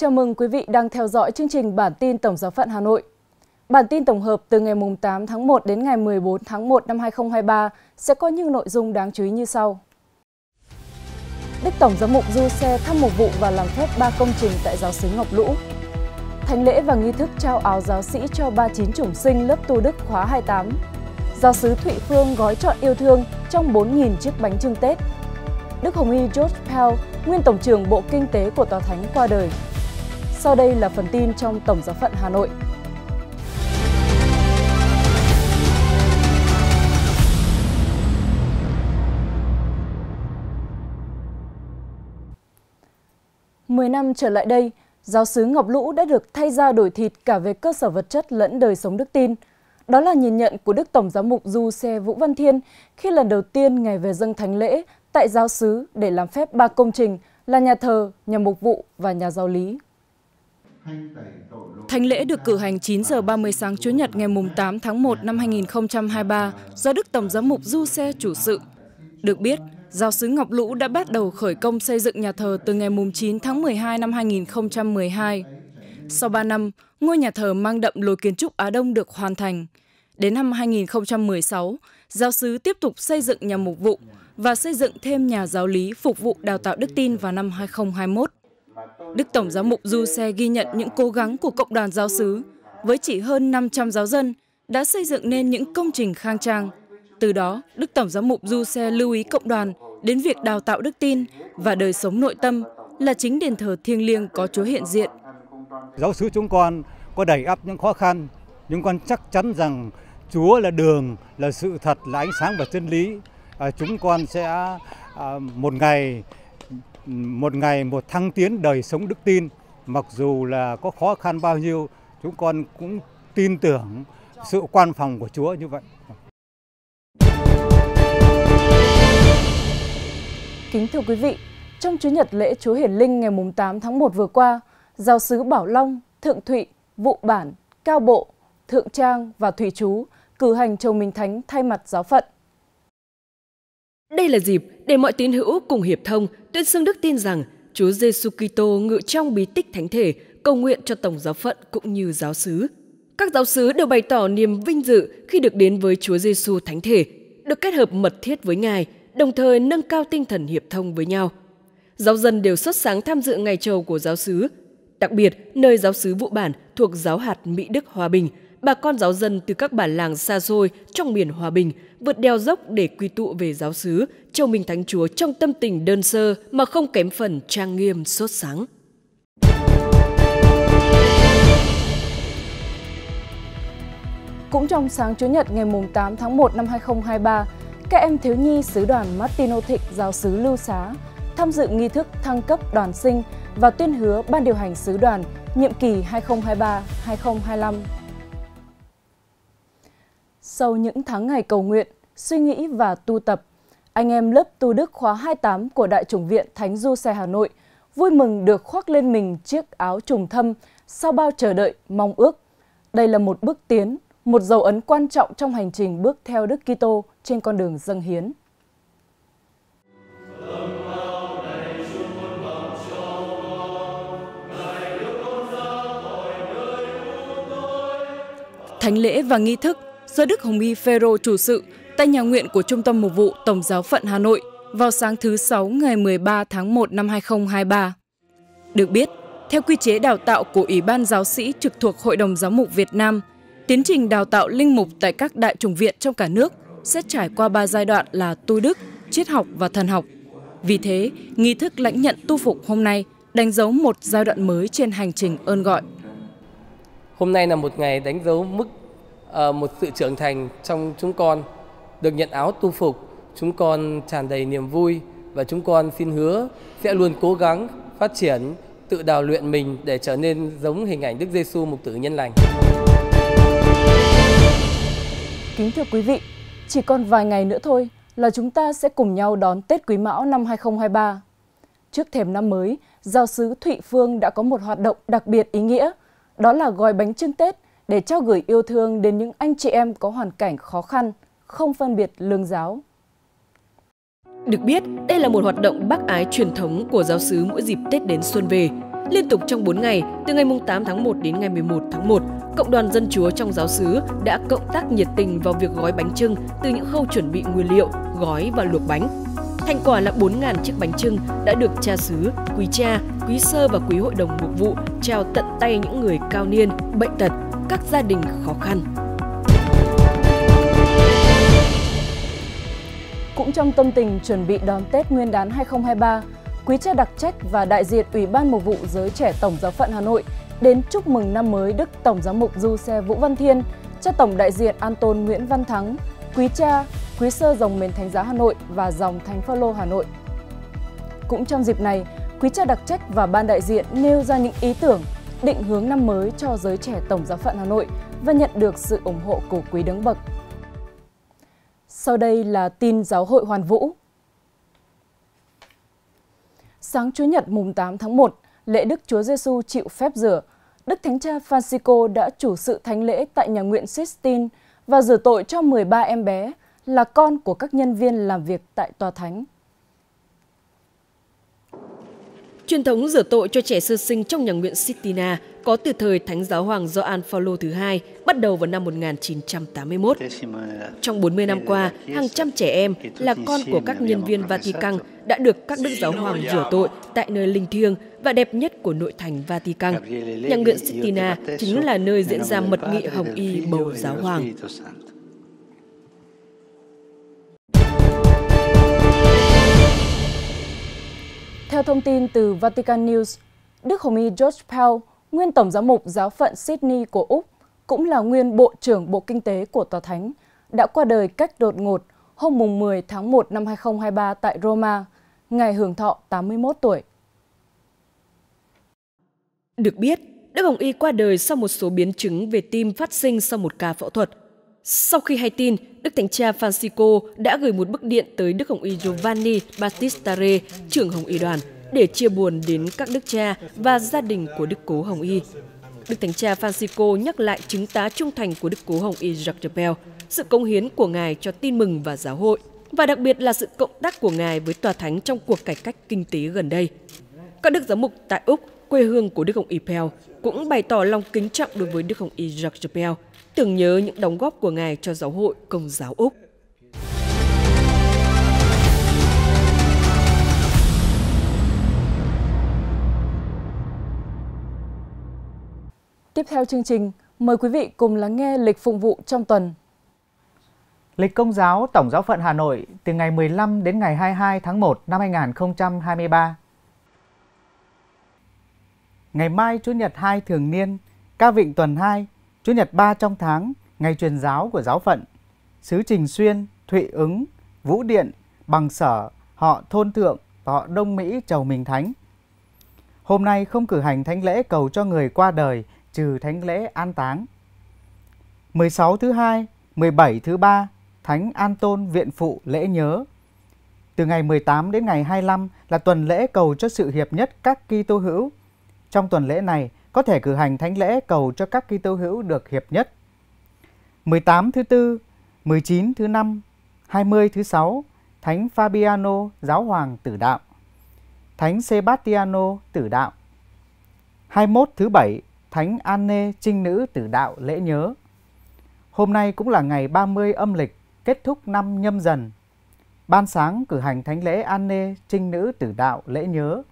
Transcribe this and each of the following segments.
Chào mừng quý vị đang theo dõi chương trình Bản tin Tổng giáo phận Hà Nội. Bản tin tổng hợp từ ngày 8 tháng 1 đến ngày 14 tháng 1 năm 2023 sẽ có những nội dung đáng chú ý như sau. Đức Tổng giám mục Du Xe thăm một vụ và làm phép ba công trình tại giáo xứ Ngọc Lũ. Thánh lễ và nghi thức trao áo giáo sĩ cho 39 chủng sinh lớp tu Đức khóa 28. Giáo sứ Thụy Phương gói chọn yêu thương trong 4.000 chiếc bánh trưng Tết. Đức Hồng Y George Pell, nguyên Tổng trưởng Bộ Kinh tế của Tòa Thánh qua đời. Sau đây là phần tin trong Tổng giáo phận Hà Nội. Mười năm trở lại đây, giáo sứ Ngọc Lũ đã được thay ra đổi thịt cả về cơ sở vật chất lẫn đời sống đức tin. Đó là nhìn nhận của Đức Tổng giám mục Du Xe Vũ Văn Thiên khi lần đầu tiên ngày về dâng thánh lễ tại giáo sứ để làm phép ba công trình là nhà thờ, nhà mục vụ và nhà giáo lý. Thánh lễ được cử hành 9 giờ 30 sáng Chủ nhật ngày 8 tháng 1 năm 2023 do Đức Tổng giám mục Du Xe chủ sự. Được biết, Giáo sứ Ngọc Lũ đã bắt đầu khởi công xây dựng nhà thờ từ ngày 9 tháng 12 năm 2012. Sau 3 năm, ngôi nhà thờ mang đậm lối kiến trúc Á Đông được hoàn thành. Đến năm 2016, giáo sứ tiếp tục xây dựng nhà mục vụ và xây dựng thêm nhà giáo lý phục vụ đào tạo đức tin vào năm 2021. Đức Tổng giám mục Du Xe ghi nhận những cố gắng của cộng đoàn giáo sứ với chỉ hơn 500 giáo dân đã xây dựng nên những công trình khang trang. Từ đó, Đức Tổng giám mục Du Xe lưu ý cộng đoàn đến việc đào tạo đức tin và đời sống nội tâm là chính đền thờ thiêng liêng có Chúa hiện diện. Giáo sứ chúng con có đầy ắp những khó khăn, nhưng con chắc chắn rằng Chúa là đường, là sự thật, là ánh sáng và chân lý. À, chúng con sẽ à, một ngày một ngày một thăng tiến đời sống đức tin, mặc dù là có khó khăn bao nhiêu, chúng con cũng tin tưởng sự quan phòng của Chúa như vậy. Kính thưa quý vị, trong Chúa Nhật lễ Chúa Hiển Linh ngày 8 tháng 1 vừa qua, giáo sứ Bảo Long, Thượng Thụy, Vụ Bản, Cao Bộ, Thượng Trang và Thủy Chú cử hành chầu Minh Thánh thay mặt giáo phận. Đây là dịp để mọi tín hữu cùng hiệp thông tuyên xưng đức tin rằng Chúa Giêsu Kitô ngự trong bí tích thánh thể cầu nguyện cho tổng giáo phận cũng như giáo sứ. Các giáo sứ đều bày tỏ niềm vinh dự khi được đến với Chúa Giêsu thánh thể, được kết hợp mật thiết với Ngài – đồng thời nâng cao tinh thần hiệp thông với nhau. Giáo dân đều xuất sáng tham dự ngày trầu của giáo sứ. Đặc biệt, nơi giáo sứ Vụ Bản thuộc giáo hạt Mỹ Đức Hòa Bình, bà con giáo dân từ các bản làng xa xôi trong miền Hòa Bình vượt đèo dốc để quy tụ về giáo xứ châu Minh Thánh Chúa trong tâm tình đơn sơ mà không kém phần trang nghiêm sốt sáng. Cũng trong sáng Chủ nhật ngày 8 tháng 1 năm 2023, các em thiếu nhi sứ đoàn Martino Thịnh giáo sứ Lưu Xá tham dự nghi thức thăng cấp đoàn sinh và tuyên hứa ban điều hành sứ đoàn nhiệm kỳ 2023-2025. Sau những tháng ngày cầu nguyện, suy nghĩ và tu tập, anh em lớp tu đức khóa 28 của Đại chủng viện Thánh Du Xe Hà Nội vui mừng được khoác lên mình chiếc áo trùng thâm sau bao chờ đợi, mong ước. Đây là một bước tiến một dấu ấn quan trọng trong hành trình bước theo Đức Kitô trên con đường dâng hiến. Thánh lễ và nghi thức do Đức Hồng Y Phêrô chủ sự tại nhà nguyện của Trung tâm Mục vụ Tổng giáo phận Hà Nội vào sáng thứ Sáu ngày 13 tháng 1 năm 2023. Được biết, theo quy chế đào tạo của Ủy ban giáo sĩ trực thuộc Hội đồng Giáo mục Việt Nam – Tiến trình đào tạo linh mục tại các đại chủng viện trong cả nước sẽ trải qua ba giai đoạn là tu đức, triết học và thần học. Vì thế, nghi thức lãnh nhận tu phục hôm nay đánh dấu một giai đoạn mới trên hành trình ơn gọi. Hôm nay là một ngày đánh dấu mức Ờ, một sự trưởng thành trong chúng con. Được nhận áo tu phục, chúng con tràn đầy niềm vui và chúng con xin hứa sẽ luôn cố gắng phát triển, tự đào luyện mình để trở nên giống hình ảnh Đức Giêsu mục tử nhân lành. Kính thưa quý vị, chỉ còn vài ngày nữa thôi là chúng ta sẽ cùng nhau đón Tết Quý Mão năm 2023. Trước thềm năm mới, giáo sứ Thụy Phương đã có một hoạt động đặc biệt ý nghĩa, đó là gói bánh trưng Tết để trao gửi yêu thương đến những anh chị em có hoàn cảnh khó khăn, không phân biệt lương giáo. Được biết, đây là một hoạt động bác ái truyền thống của giáo sứ mỗi dịp Tết đến xuân về. Liên tục trong 4 ngày, từ ngày 8 tháng 1 đến ngày 11 tháng 1, Cộng đoàn Dân Chúa trong giáo sứ đã cộng tác nhiệt tình vào việc gói bánh trưng từ những khâu chuẩn bị nguyên liệu, gói và luộc bánh. Thành quả là 4.000 chiếc bánh trưng đã được cha xứ, quý cha, quý sơ và quý hội đồng mục vụ trao tận tay những người cao niên, bệnh tật, các gia đình khó khăn. Cũng trong tâm tình chuẩn bị đón Tết Nguyên đán 2023, quý cha đặc trách và đại diện Ủy ban Mục vụ Giới trẻ Tổng giáo phận Hà Nội đến chúc mừng năm mới Đức Tổng giám mục Du Xe Vũ Văn Thiên cha Tổng đại diện Anton Nguyễn Văn Thắng, quý cha, quý sơ dòng miền Thánh giá Hà Nội và dòng Thánh Phaolô Hà Nội. Cũng trong dịp này, quý cha đặc trách và ban đại diện nêu ra những ý tưởng, định hướng năm mới cho giới trẻ Tổng giáo phận Hà Nội và nhận được sự ủng hộ của quý đứng bậc. Sau đây là tin giáo hội Hoàn Vũ. Sáng Chủ nhật mùng 8 tháng 1, lễ Đức Chúa Giêsu chịu phép rửa, Đức Thánh Cha Francisco đã chủ sự thánh lễ tại nhà nguyện Sistine và rửa tội cho 13 em bé là con của các nhân viên làm việc tại tòa thánh. Truyền thống rửa tội cho trẻ sơ sinh trong nhà nguyện Sistina có từ thời Thánh giáo hoàng Gioan Phaolô thứ hai bắt đầu vào năm 1981. Trong 40 năm qua, hàng trăm trẻ em là con của các nhân viên Vatican đã được các đức giáo hoàng rửa tội tại nơi linh thiêng và đẹp nhất của nội thành Vatican. Nhà nguyện Sistina chính là nơi diễn ra mật nghị hồng y bầu giáo hoàng. Theo thông tin từ Vatican News, Đức Hồng Y George Pell, nguyên Tổng giám mục giáo phận Sydney của Úc, cũng là nguyên Bộ trưởng Bộ Kinh tế của Tòa Thánh, đã qua đời cách đột ngột hôm 10 tháng 1 năm 2023 tại Roma, ngày hưởng thọ 81 tuổi. Được biết, Đức Hồng Y qua đời sau một số biến chứng về tim phát sinh sau một ca phẫu thuật. Sau khi hay tin, Đức Thánh Cha Francisco đã gửi một bức điện tới Đức Hồng Y Giovanni Battistare, trưởng Hồng Y đoàn, để chia buồn đến các đức cha và gia đình của Đức Cố Hồng Y. Đức Thánh Cha Francisco nhắc lại chứng tá trung thành của Đức Cố Hồng Y Jacques Chapelle, sự công hiến của Ngài cho tin mừng và giáo hội, và đặc biệt là sự cộng tác của Ngài với Tòa Thánh trong cuộc cải cách kinh tế gần đây. Các đức giám mục tại Úc, quê hương của Đức Hồng Y Pell, cũng bày tỏ lòng kính trọng đối với Đức Hồng Y Jacques Chapelle, tưởng nhớ những đóng góp của Ngài cho giáo hội Công giáo Úc. Tiếp theo chương trình, mời quý vị cùng lắng nghe lịch phụng vụ trong tuần. Lịch Công giáo Tổng giáo phận Hà Nội từ ngày 15 đến ngày 22 tháng 1 năm 2023. Ngày mai Chủ nhật 2 thường niên, ca vịnh tuần 2, Chủ nhật 3 trong tháng, ngày truyền giáo của giáo phận, xứ Trình Xuyên, Thụy Ứng, Vũ Điện, Bằng Sở, họ Thôn Thượng và họ Đông Mỹ Chầu Mình Thánh. Hôm nay không cử hành thánh lễ cầu cho người qua đời trừ thánh lễ an táng. 16 thứ hai, 17 thứ ba, Thánh An Tôn Viện Phụ lễ nhớ. Từ ngày 18 đến ngày 25 là tuần lễ cầu cho sự hiệp nhất các Kitô hữu. Trong tuần lễ này có thể cử hành thánh lễ cầu cho các Kitô hữu được hiệp nhất. 18 thứ tư, 19 thứ năm, 20 thứ sáu, Thánh Fabiano giáo hoàng tử đạo. Thánh Sebastiano tử đạo. 21 thứ bảy, Thánh Anne Trinh Nữ Tử Đạo lễ nhớ. Hôm nay cũng là ngày 30 âm lịch, kết thúc năm nhâm dần. Ban sáng cử hành thánh lễ Anne Trinh Nữ Tử Đạo lễ nhớ.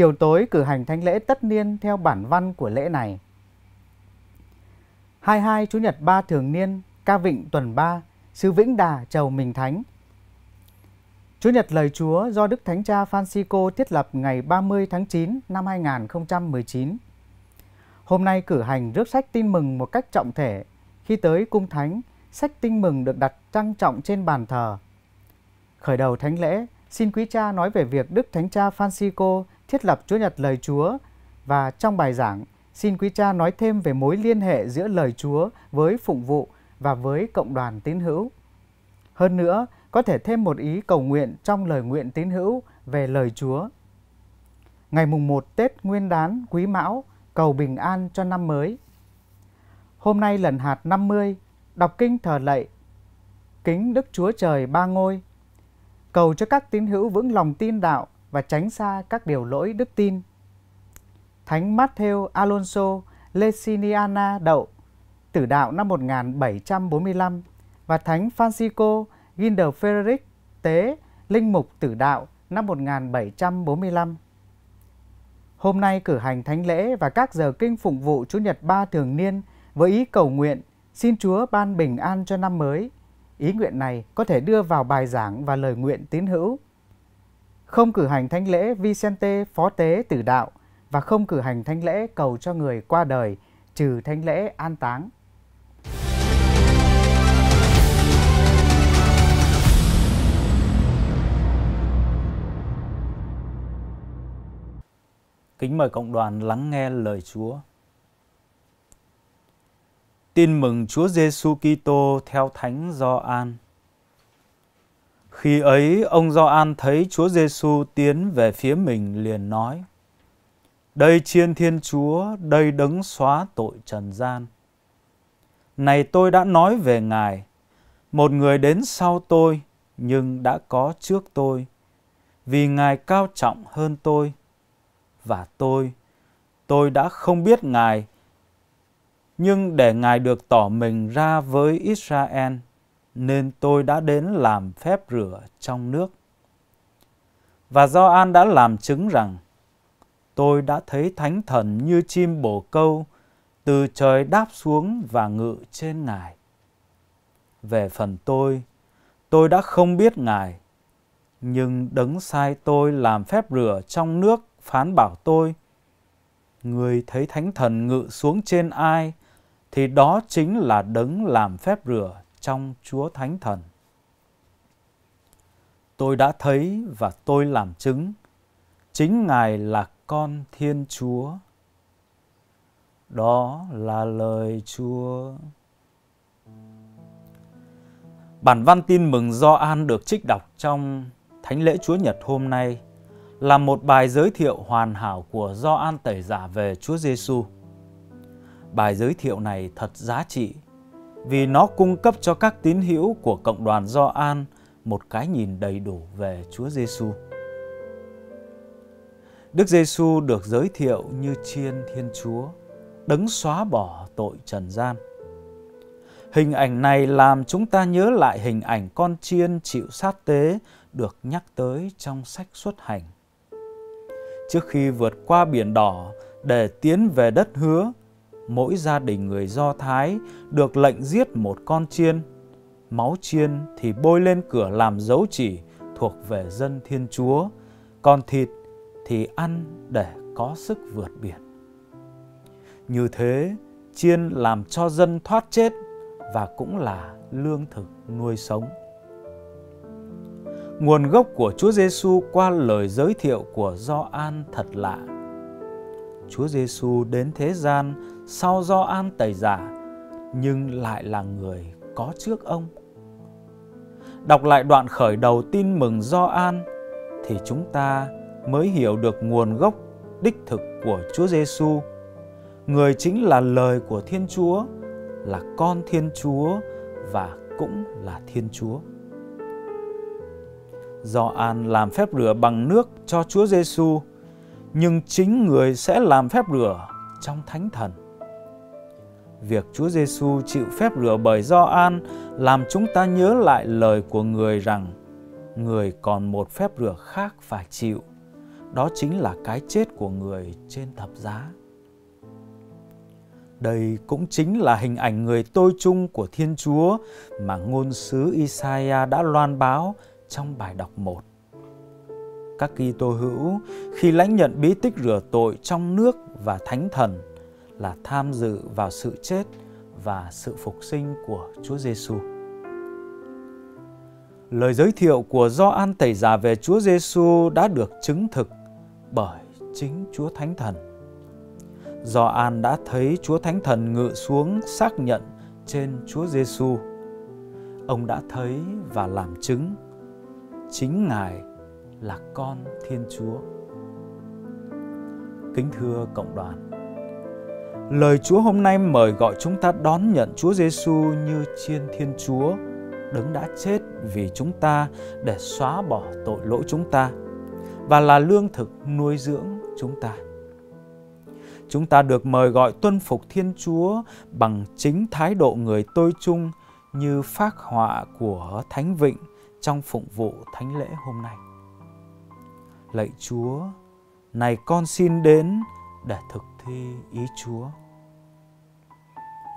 Chiều tối cử hành thánh lễ tất niên theo bản văn của lễ này. 22 Chủ nhật 3 thường niên, ca vịnh tuần 3, Sư Vĩnh Đà Chầu Mình Thánh. Chủ nhật lời Chúa do Đức Thánh Cha Francisco thiết lập ngày 30 tháng 9 năm 2019 Hôm nay cử hành rước sách tin mừng một cách trọng thể. Khi tới cung thánh, sách tin mừng được đặt trang trọng trên bàn thờ. Khởi đầu thánh lễ, xin quý cha nói về việc Đức Thánh Cha Francisco thiết lập Chúa Nhật lời Chúa và trong bài giảng, xin quý cha nói thêm về mối liên hệ giữa lời Chúa với phụng vụ và với cộng đoàn tín hữu. Hơn nữa, có thể thêm một ý cầu nguyện trong lời nguyện tín hữu về lời Chúa. Ngày mùng 1 Tết Nguyên đán Quý Mão cầu bình an cho năm mới. Hôm nay lần hạt 50, đọc kinh thờ lạy, kính Đức Chúa Trời ba ngôi, cầu cho các tín hữu vững lòng tin đạo và tránh xa các điều lỗi đức tin. Thánh Matthew Alonso Leciniana đậu, tử đạo năm 1745 và Thánh Francisco Ginder tế, linh mục tử đạo năm 1745. Hôm nay cử hành thánh lễ và các giờ kinh phụng vụ Chủ nhật ba thường niên với ý cầu nguyện xin Chúa ban bình an cho năm mới. Ý nguyện này có thể đưa vào bài giảng và lời nguyện tín hữu. Không cử hành thánh lễ Vicente phó tế tử đạo và không cử hành thánh lễ cầu cho người qua đời, trừ thánh lễ an táng. Kính mời cộng đoàn lắng nghe lời Chúa. Tin mừng Chúa Giêsu Kitô theo Thánh Gioan. Khi ấy, ông Gioan thấy Chúa Giêsu tiến về phía mình liền nói: Đây chiên Thiên Chúa, đây đấng xóa tội trần gian. Này tôi đã nói về Ngài, một người đến sau tôi nhưng đã có trước tôi, vì Ngài cao trọng hơn tôi và tôi, tôi đã không biết Ngài, nhưng để Ngài được tỏ mình ra với Israel, nên tôi đã đến làm phép rửa trong nước. Và do An đã làm chứng rằng, tôi đã thấy thánh thần như chim bồ câu từ trời đáp xuống và ngự trên Ngài. Về phần tôi, tôi đã không biết Ngài, nhưng đấng sai tôi làm phép rửa trong nước phán bảo tôi người thấy thánh thần ngự xuống trên ai thì đó chính là đấng làm phép rửa trong chúa thánh thần. Tôi đã thấy và tôi làm chứng, chính ngài là con thiên chúa. Đó là lời chúa. Bản văn tin mừng do an được trích đọc trong thánh lễ chúa nhật hôm nay là một bài giới thiệu hoàn hảo của Do An Tẩy Giả về Chúa Giêsu. Bài giới thiệu này thật giá trị vì nó cung cấp cho các tín hữu của cộng đoàn Gioan một cái nhìn đầy đủ về Chúa Giêsu. Đức Giêsu được giới thiệu như chiên Thiên Chúa, đấng xóa bỏ tội trần gian. Hình ảnh này làm chúng ta nhớ lại hình ảnh con chiên chịu sát tế được nhắc tới trong sách xuất hành trước khi vượt qua biển đỏ để tiến về đất hứa mỗi gia đình người do thái được lệnh giết một con chiên. Máu chiên thì bôi lên cửa làm dấu chỉ thuộc về dân thiên chúa, còn thịt thì ăn để có sức vượt biển. Như thế, chiên làm cho dân thoát chết và cũng là lương thực nuôi sống. Nguồn gốc của Chúa Giêsu qua lời giới thiệu của Gioan thật lạ. Chúa Giêsu đến thế gian sau do an tẩy giả nhưng lại là người có trước ông. Đọc lại đoạn khởi đầu tin mừng do an thì chúng ta mới hiểu được nguồn gốc đích thực của Chúa Giêsu. Người chính là lời của Thiên Chúa, là con Thiên Chúa và cũng là Thiên Chúa. do an làm phép rửa bằng nước cho Chúa Giêsu, nhưng chính người sẽ làm phép rửa trong Thánh Thần. Việc Chúa Giêsu chịu phép rửa bởi Gioan làm chúng ta nhớ lại lời của người rằng người còn một phép rửa khác phải chịu, đó chính là cái chết của người trên thập giá. Đây cũng chính là hình ảnh người tôi chung của Thiên Chúa mà ngôn sứ Isaiah đã loan báo trong bài đọc 1. Các Kitô hữu khi lãnh nhận bí tích rửa tội trong nước và thánh thần là tham dự vào sự chết và sự phục sinh của Chúa Giêsu. Lời giới thiệu của Gioan Tẩy Giả về Chúa Giêsu đã được chứng thực bởi chính Chúa Thánh Thần. Gioan đã thấy Chúa Thánh Thần ngự xuống xác nhận trên Chúa Giêsu. Ông đã thấy và làm chứng chính Ngài là con Thiên Chúa. Kính thưa cộng đoàn, lời Chúa hôm nay mời gọi chúng ta đón nhận Chúa Giêsu như chiên Thiên Chúa, đấng đã chết vì chúng ta để xóa bỏ tội lỗi chúng ta và là lương thực nuôi dưỡng chúng ta. chúng ta được mời gọi tuân phục Thiên Chúa bằng chính thái độ người tôi chung như phác họa của Thánh Vịnh trong phụng vụ thánh lễ hôm nay. Lạy Chúa, này con xin đến để thực thi ý Chúa.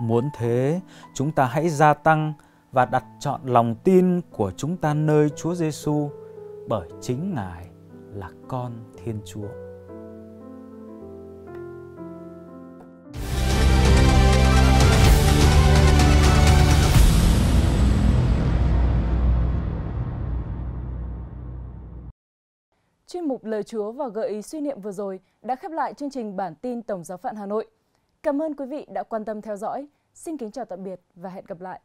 Muốn thế, chúng ta hãy gia tăng và đặt chọn lòng tin của chúng ta nơi Chúa Giêsu bởi chính Ngài là con Thiên Chúa. mục Lời Chúa và gợi ý suy niệm vừa rồi đã khép lại chương trình bản tin Tổng giáo phận Hà Nội. Cảm ơn quý vị đã quan tâm theo dõi. Xin kính chào tạm biệt và hẹn gặp lại.